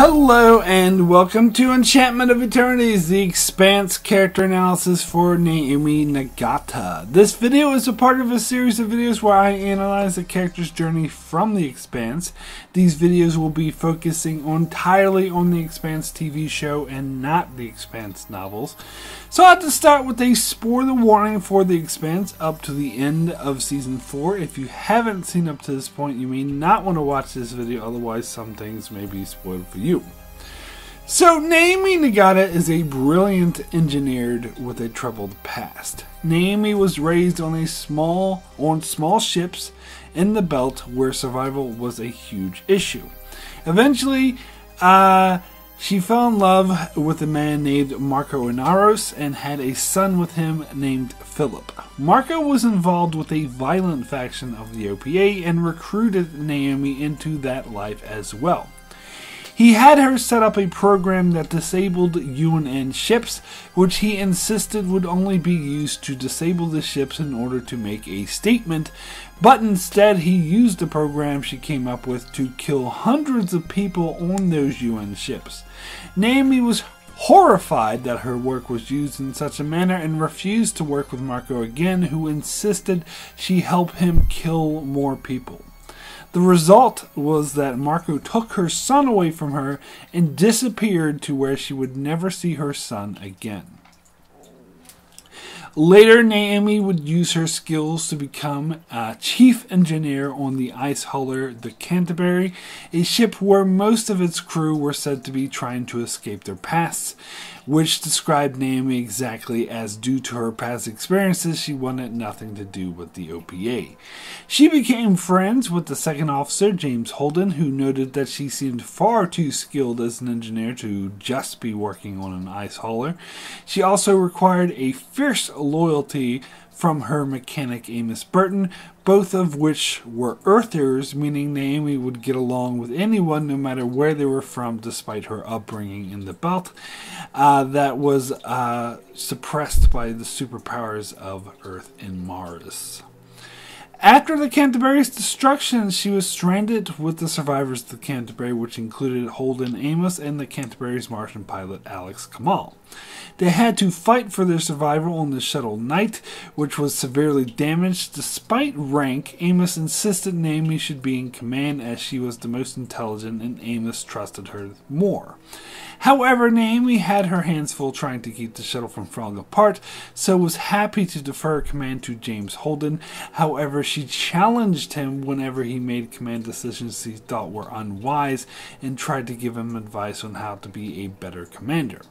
Hello and welcome to Enchantment of Eternity's, the Expanse character analysis for Naomi Nagata. This video is a part of a series of videos where I analyze the character's journey from the Expanse. These videos will be focusing entirely on the Expanse TV show and not the Expanse novels. So I have to start with a spoiler warning for the Expanse up to the end of season 4. If you haven't seen up to this point, you may not want to watch this video, otherwise some things may be spoiled for you you. So, Naomi Nagata is a brilliant engineer with a troubled past. Naomi was raised on a small on small ships in the belt where survival was a huge issue. Eventually, uh, she fell in love with a man named Marco Inaros and had a son with him named Philip. Marco was involved with a violent faction of the OPA and recruited Naomi into that life as well. He had her set up a program that disabled UNN ships, which he insisted would only be used to disable the ships in order to make a statement, but instead he used the program she came up with to kill hundreds of people on those UN ships. Naomi was horrified that her work was used in such a manner and refused to work with Marco again, who insisted she help him kill more people. The result was that Marco took her son away from her and disappeared to where she would never see her son again. Later, Naomi would use her skills to become a chief engineer on the ice hauler the Canterbury, a ship where most of its crew were said to be trying to escape their pasts, which described Naomi exactly as due to her past experiences, she wanted nothing to do with the OPA. She became friends with the second officer, James Holden, who noted that she seemed far too skilled as an engineer to just be working on an ice hauler. She also required a fierce loyalty from her mechanic Amos Burton, both of which were Earthers, meaning Naomi would get along with anyone no matter where they were from, despite her upbringing in the belt. Uh, that was uh, suppressed by the superpowers of Earth and Mars. After the Canterbury's destruction, she was stranded with the survivors of the Canterbury, which included Holden Amos and the Canterbury's Martian pilot Alex Kamal. They had to fight for their survival on the shuttle Knight, which was severely damaged. Despite rank, Amos insisted Naomi should be in command as she was the most intelligent and Amos trusted her more. However, Naomi had her hands full trying to keep the shuttle from falling apart, so was happy to defer command to James Holden. However, she challenged him whenever he made command decisions he thought were unwise and tried to give him advice on how to be a better commander.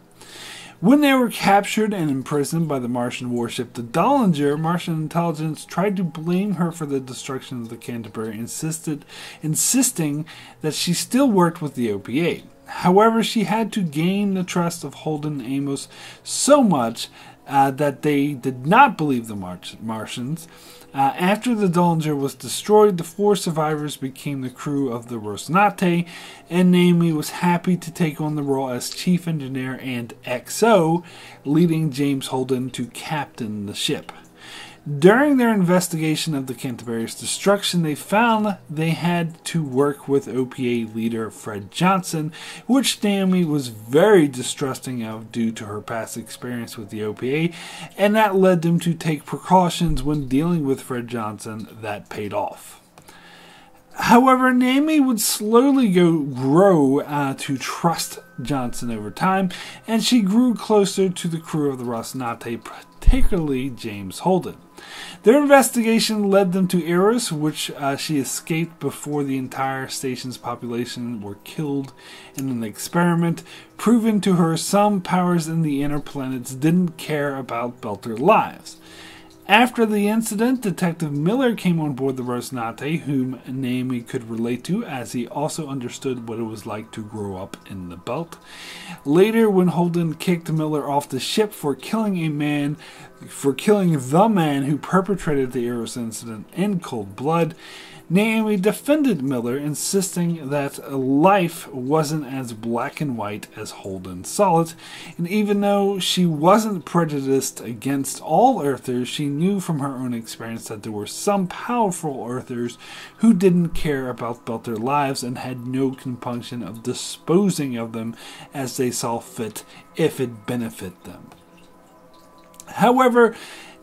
When they were captured and imprisoned by the Martian warship the Donnager, Martian intelligence tried to blame her for the destruction of the Canterbury, insisted, insisting that she still worked with the OPA. However, she had to gain the trust of Holden Amos so much uh, that they did not believe the Mar- Martians. Uh, after the Donnager was destroyed, the four survivors became the crew of the Rocinante, and Naomi was happy to take on the role as chief engineer and XO, leading James Holden to captain the ship. During their investigation of the Canterbury's destruction, they found they had to work with OPA leader Fred Johnson, which Naomi was very distrusting of due to her past experience with the OPA, and that led them to take precautions when dealing with Fred Johnson that paid off. However, Naomi would slowly go grow uh, to trust Johnson over time, and she grew closer to the crew of the Rocinante, particularly James Holden. Their investigation led them to Eros, which uh, she escaped before the entire station's population were killed in an experiment, proving to her some powers in the inner planets didn't care about Belter lives. After the incident, Detective Miller came on board the Rocinante, whom Naomi could relate to, as he also understood what it was like to grow up in the belt. Later, when Holden kicked Miller off the ship for killing a man, for killing the man who perpetrated the Eros incident in cold blood, Naomi defended Miller, insisting that life wasn't as black and white as Holden saw it, and even though she wasn't prejudiced against all Earthers, she knew from her own experience that there were some powerful Earthers who didn't care about, about their lives and had no compunction of disposing of them as they saw fit if it benefit them. However,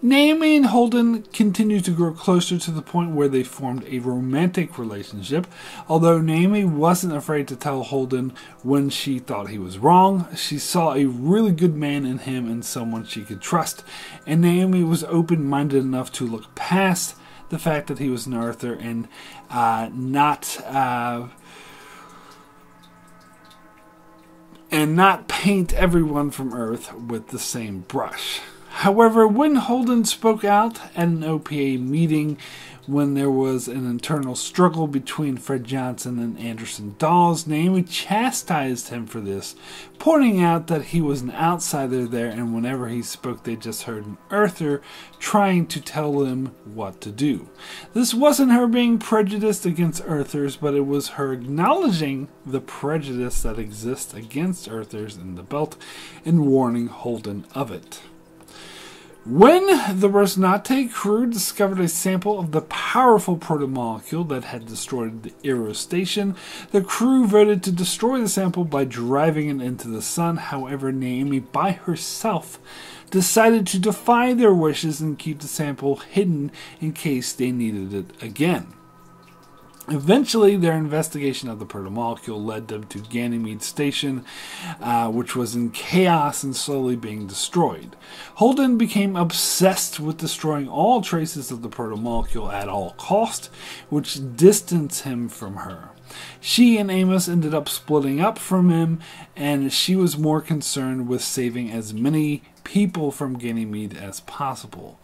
Naomi and Holden continued to grow closer to the point where they formed a romantic relationship. Although Naomi wasn't afraid to tell Holden when she thought he was wrong, she saw a really good man in him and someone she could trust. And Naomi was open minded enough to look past the fact that he was an Earther and uh, not. Uh, and not paint everyone from Earth with the same brush. However, when Holden spoke out at an OPA meeting when there was an internal struggle between Fred Johnson and Anderson Dawes, Naomi chastised him for this, pointing out that he was an outsider there and whenever he spoke they just heard an earther trying to tell them what to do. This wasn't her being prejudiced against earthers, but it was her acknowledging the prejudice that exists against earthers in the belt and warning Holden of it. When the Rocinante crew discovered a sample of the powerful protomolecule that had destroyed the Eros station, the crew voted to destroy the sample by driving it into the sun. However, Naomi by herself decided to defy their wishes and keep the sample hidden in case they needed it again. Eventually, their investigation of the protomolecule led them to Ganymede Station, uh, which was in chaos and slowly being destroyed. Holden became obsessed with destroying all traces of the protomolecule at all cost, which distanced him from her. She and Amos ended up splitting up from him, and she was more concerned with saving as many people from Ganymede as possible.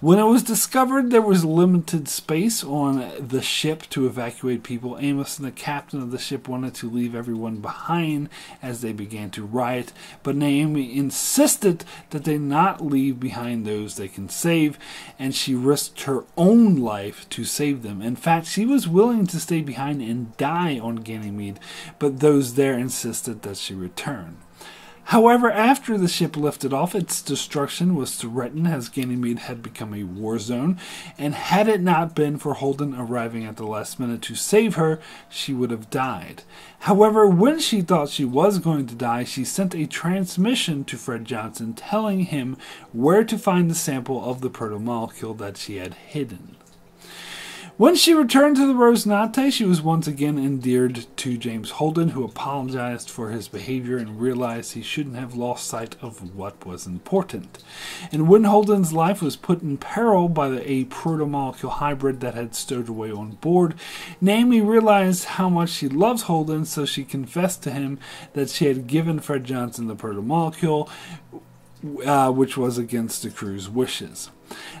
When it was discovered there was limited space on the ship to evacuate people, Amos and the captain of the ship wanted to leave everyone behind as they began to riot, but Naomi insisted that they not leave behind those they can save, and she risked her own life to save them. In fact, she was willing to stay behind and die on Ganymede, but those there insisted that she return. However, after the ship lifted off, its destruction was threatened as Ganymede had become a war zone, and had it not been for Holden arriving at the last minute to save her, she would have died. However, when she thought she was going to die, she sent a transmission to Fred Johnson telling him where to find the sample of the protomolecule that she had hidden. When she returned to the Rocinante, she was once again endeared to James Holden, who apologized for his behavior and realized he shouldn't have lost sight of what was important. And when Holden's life was put in peril by the, a protomolecule hybrid that had stowed away on board, Naomi realized how much she loves Holden, so she confessed to him that she had given Fred Johnson the protomolecule, uh, which was against the crew's wishes.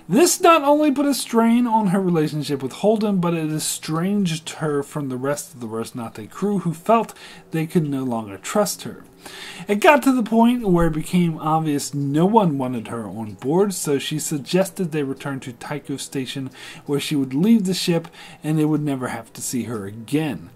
This not only put a strain on her relationship with Holden, but it estranged her from the rest of the Rocinante crew who felt they could no longer trust her. It got to the point where it became obvious no one wanted her on board, so she suggested they return to Tycho Station where she would leave the ship and they would never have to see her again.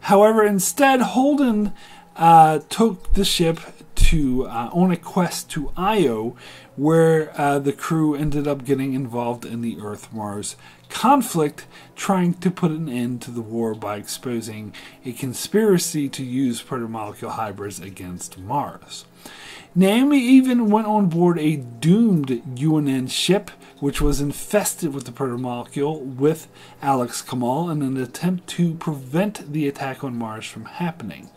However, instead, Holden uh, took the ship to uh, on a quest to Io, where uh, the crew ended up getting involved in the Earth Mars conflict, trying to put an end to the war by exposing a conspiracy to use protomolecule hybrids against Mars. Naomi even went on board a doomed UNN ship, which was infested with the protomolecule, with Alex Kamal in an attempt to prevent the attack on Mars from happening.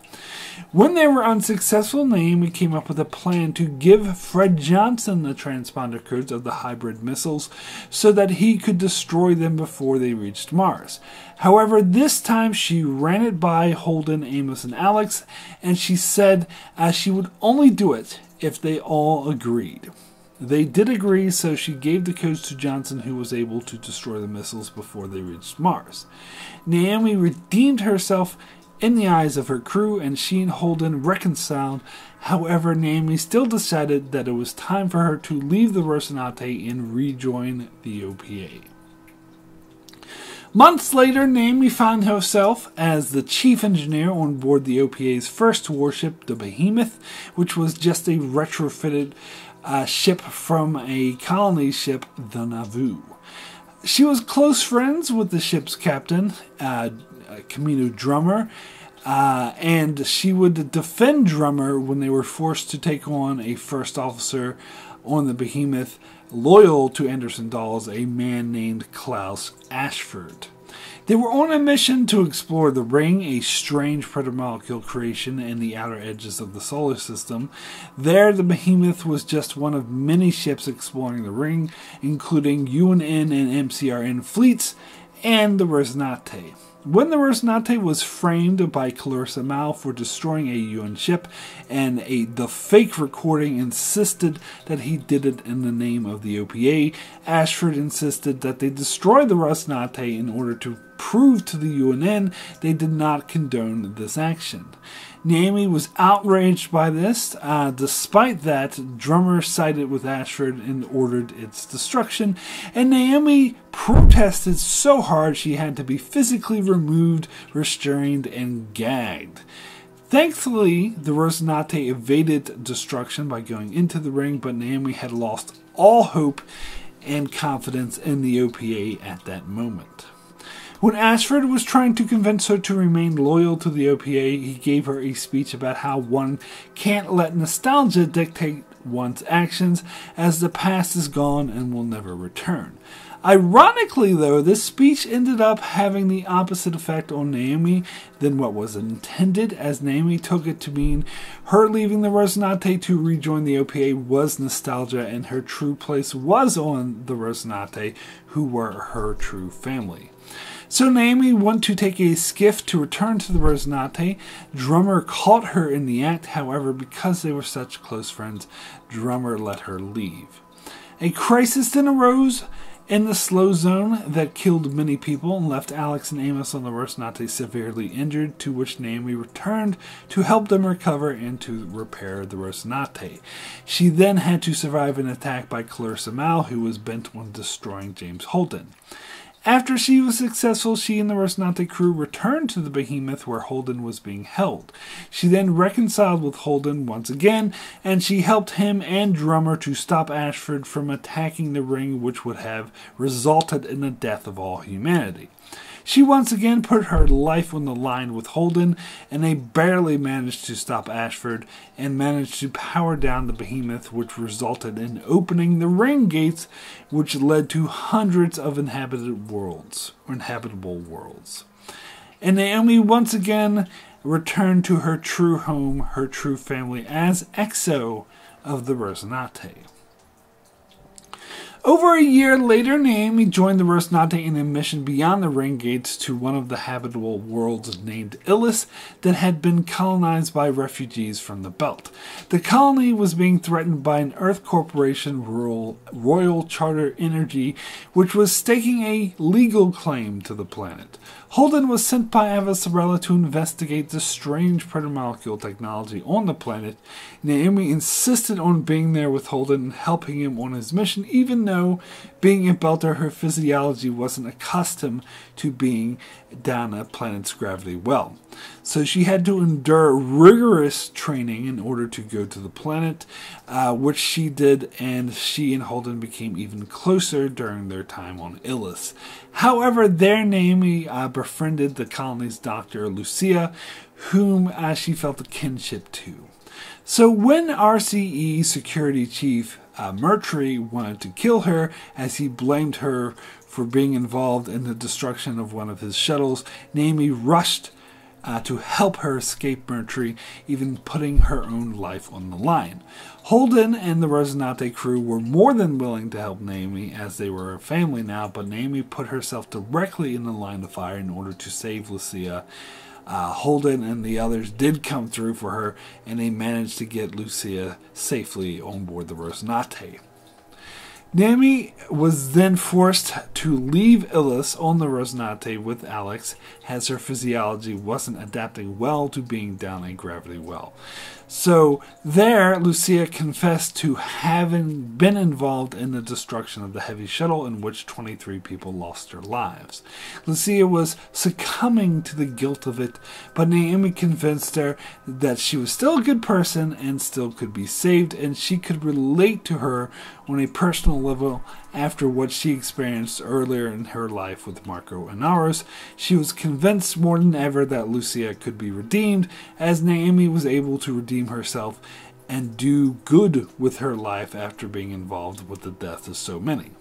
When they were unsuccessful, Naomi came up with a plan to give Fred Johnson the transponder codes of the hybrid missiles so that he could destroy them before they reached Mars. However, this time she ran it by Holden, Amos, and Alex, and she said as she would only do it if they all agreed. They did agree, so she gave the codes to Johnson, who was able to destroy the missiles before they reached Mars. Naomi redeemed herself in the eyes of her crew, and she and Holden reconciled. However, Naomi still decided that it was time for her to leave the Rocinante and rejoin the OPA. Months later, Naomi found herself as the chief engineer on board the OPA's first warship, the Behemoth, which was just a retrofitted uh, ship from a colony ship, the Nauvoo. She was close friends with the ship's captain, uh, Camino Drummer, uh, and she would defend Drummer when they were forced to take on a first officer on the Behemoth loyal to Anderson Dawes, a man named Klaes Ashford. They were on a mission to explore the ring, a strange protomolecule creation in the outer edges of the solar system. There, the Behemoth was just one of many ships exploring the ring, including UNN and MCRN fleets and the Rocinante. When the Rocinante was framed by Clarissa Mao for destroying a UN ship, and a, the fake recording insisted that he did it in the name of the OPA, Ashford insisted that they destroy the Rocinante in order to prove to the UNN they did not condone this action. Naomi was outraged by this. Uh, despite that, Drummer sided with Ashford and ordered its destruction, and Naomi protested so hard she had to be physically removed, restrained, and gagged. Thankfully, the Rocinante evaded destruction by going into the ring, but Naomi had lost all hope and confidence in the OPA at that moment. When Ashford was trying to convince her to remain loyal to the OPA, he gave her a speech about how one can't let nostalgia dictate one's actions, as the past is gone and will never return. Ironically, though, this speech ended up having the opposite effect on Naomi than what was intended, as Naomi took it to mean her leaving the Rocinante to rejoin the OPA was nostalgia, and her true place was on the Rocinante, who were her true family. So Naomi went to take a skiff to return to the Rocinante. Drummer caught her in the act, however, because they were such close friends, Drummer let her leave. A crisis then arose in the slow zone that killed many people and left Alex and Amos on the Rocinante severely injured, to which Naomi returned to help them recover and to repair the Rocinante. She then had to survive an attack by Clarissa Mao, who was bent on destroying James Holden. After she was successful, she and the Rocinante crew returned to the Behemoth where Holden was being held. She then reconciled with Holden once again, and she helped him and Drummer to stop Ashford from attacking the ring, which would have resulted in the death of all humanity. She once again put her life on the line with Holden, and they barely managed to stop Ashford and managed to power down the behemoth, which resulted in opening the ring gates, which led to hundreds of inhabited worlds or inhabitable worlds. And Naomi once again returned to her true home, her true family, as XO of the Rocinante. Over a year later, Naomi joined the Rocinante in a mission beyond the ring gates to one of the habitable worlds named Ilus that had been colonized by refugees from the Belt. The colony was being threatened by an Earth Corporation Royal, Royal Charter Energy, which was staking a legal claim to the planet. Holden was sent by Avasarala to investigate the strange protomolecule technology on the planet. Naomi insisted on being there with Holden and helping him on his mission, even though, being a belter, her physiology wasn't accustomed to being down a planet's gravity well. So she had to endure rigorous training in order to go to the planet, uh, which she did, and she and Holden became even closer during their time on Ilus. However, there Naomi uh, befriended the colony's doctor, Lucia, whom uh, she felt a kinship to. So when RCE security chief uh, Murtry wanted to kill her as he blamed her for being involved in the destruction of one of his shuttles, Naomi rushed uh, to help her escape Murtry, even putting her own life on the line. Holden and the Rocinante crew were more than willing to help Naomi as they were a family now, but Naomi put herself directly in the line of fire in order to save Lucia. Uh, Holden and the others did come through for her, and they managed to get Lucia safely on board the Rocinante. Naomi was then forced to leave Ilus on the Rocinante with Alex, as her physiology wasn't adapting well to being down a gravity well. So there, Lucia confessed to having been involved in the destruction of the heavy shuttle in which 23 people lost their lives. Lucia was succumbing to the guilt of it, but Naomi convinced her that she was still a good person and still could be saved, and she could relate to her on a personal level after what she experienced earlier in her life with Marco Inaros. She was convinced more than ever that Lucia could be redeemed, as Naomi was able to redeem herself and do good with her life after being involved with the death of so many.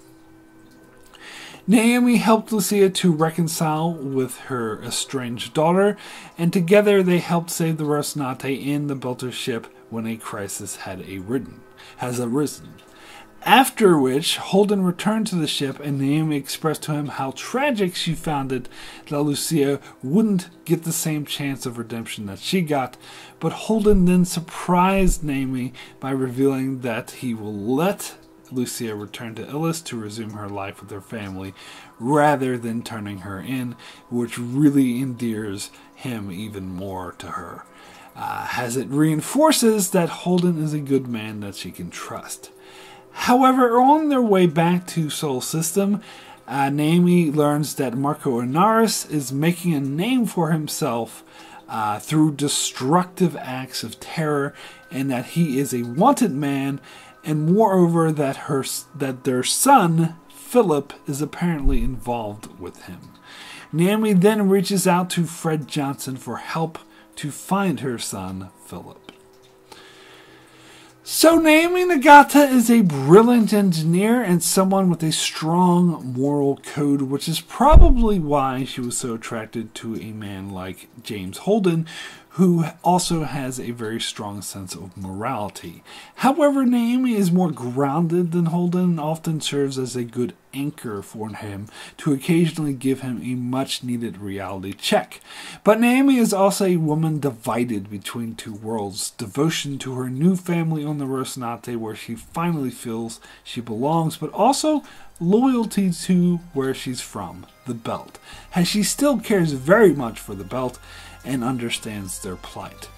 Naomi helped Lucia to reconcile with her estranged daughter, and together they helped save the Rocinante in the Belter ship when a crisis had arisen. Has arisen. After which, Holden returned to the ship, and Naomi expressed to him how tragic she found it that Lucia wouldn't get the same chance of redemption that she got. But Holden then surprised Naomi by revealing that he will let Lucia return to Ilus to resume her life with her family rather than turning her in, which really endears him even more to her, uh, as it reinforces that Holden is a good man that she can trust. However, on their way back to Sol System, uh, Naomi learns that Marco Inaros is making a name for himself uh, through destructive acts of terror, and that he is a wanted man, and moreover that her that their son Philip is apparently involved with him. Naomi then reaches out to Fred Johnson for help to find her son Philip. So, Naomi Nagata is a brilliant engineer and someone with a strong moral code, which is probably why she was so attracted to a man like James Holden, who also has a very strong sense of morality. However, Naomi is more grounded than Holden and often serves as a good anchor for him to occasionally give him a much needed reality check. But Naomi is also a woman divided between two worlds devotion to her new family on the Rocinante, where she finally feels she belongs, but also loyalty to where she's from, the Belt, as she still cares very much for the Belt and understands their plight.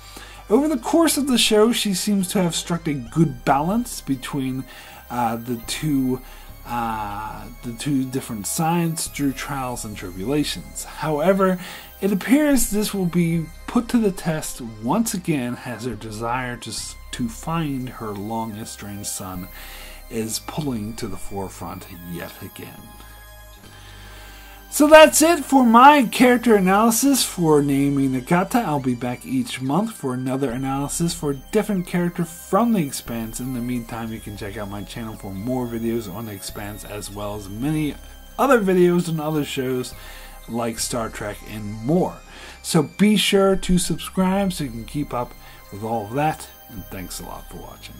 Over the course of the show, she seems to have struck a good balance between uh, the two uh, the two different sides through trials and tribulations. However, it appears this will be put to the test once again as her desire to, to find her long estranged son is pulling to the forefront yet again. So that's it for my character analysis for Naomi Nagata. I'll be back each month for another analysis for a different character from The Expanse. In the meantime, you can check out my channel for more videos on The Expanse as well as many other videos and other shows like Star Trek and more. So be sure to subscribe so you can keep up with all of that. And thanks a lot for watching.